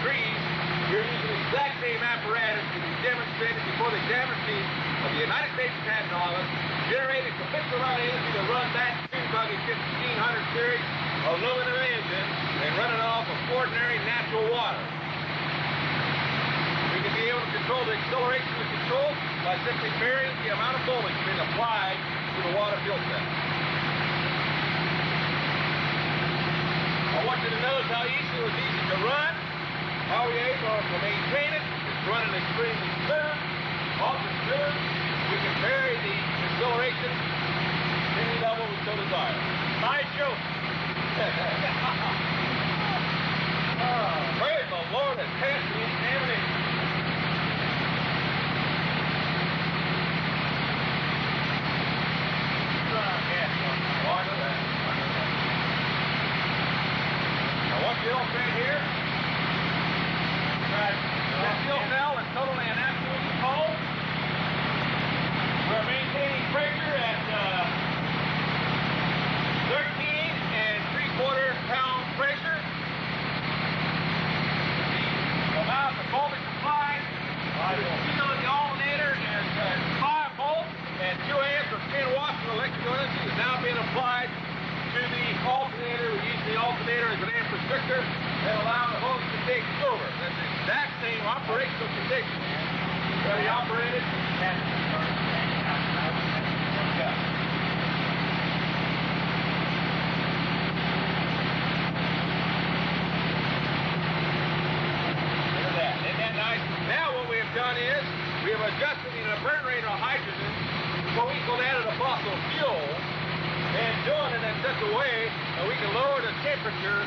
degrees, we're using the exact same apparatus that we demonstrated before the examiner chief of the United States Patent Office, generating sufficient amount of energy to run that Buggy 1500 series aluminum engine and run it off of ordinary natural water. We can be able to control the acceleration of control by simply varying the amount of voltage being applied to the water fuel cell. I want you to notice how easy it was easy to run, how we able to maintain it. It's running extremely smooth, ultra smooth. We can vary the acceleration any level we so desire. My joke. oh, praise the Lord and pass the examination. Oh, I know that. I know that. Now, what you illustrate here, right, this fuel cell is totally and absolutely cold. We're maintaining pressure at uh, 13 and three quarter pound pressure. The amount of voltage applied, seal in the alternator is uh, 5 volts and 2 amps or 10 watts of electrical energy is now being applied to the alternator. We use the alternator as an amp restrictor and allow the hose to take over. That's the exact same operational condition that. He operated. Done is we have adjusted the burn rate of hydrogen so we a fossil fuel and doing it in such a way that we can lower the temperature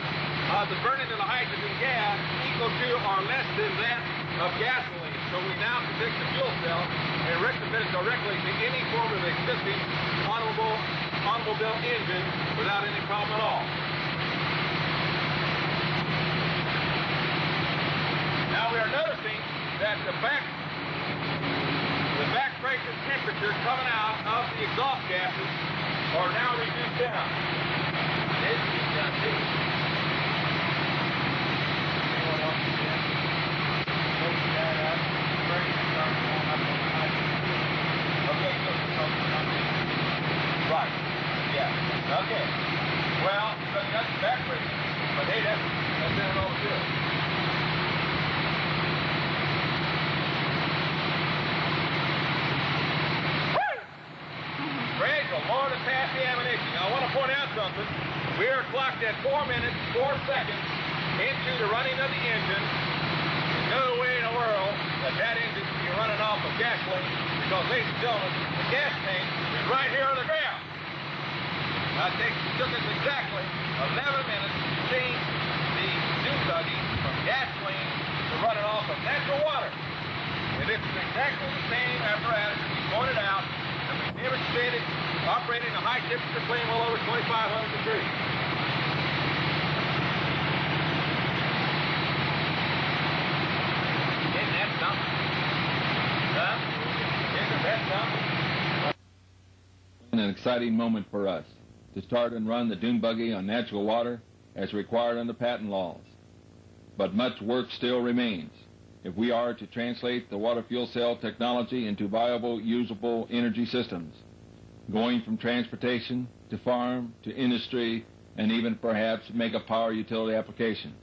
of the burning of the hydrogen gas equal to or less than that of gasoline. So we now can take the fuel cell and retrofit it directly to any form of existing automobile, automobile engine without any problem at all. Now we are noticing that the back the back pressure temperature coming out of the exhaust gases are now reduced down. This is done too. Anyone else see that? Open that up. Pressure starts going up on the hydrogen. Okay, so it's coming up. Right. Yeah. Okay. Well, so that's the back pressure. But hey, that's that's in it all too. Praise the Lord and pass the ammunition. Now, I want to point out something. We are clocked at 4 minutes, 4 seconds into the running of the engine. There's no way in the world that that engine can be running off of gasoline because, ladies and gentlemen, the gas tank is right here on the ground. Now, it takes, took us exactly 11 minutes to change the dune buggy from gasoline to running off of natural water. And is exactly the same apparatus we pointed out and we demonstrated operating a high temperature flame well over 2,500 degrees. Isn't that something? Huh? Isn't that something? an exciting moment for us to start and run the dune buggy on natural water as required under patent laws. But much work still remains if we are to translate the water fuel cell technology into viable, usable energy systems, going from transportation to farm to industry and even perhaps mega power utility applications.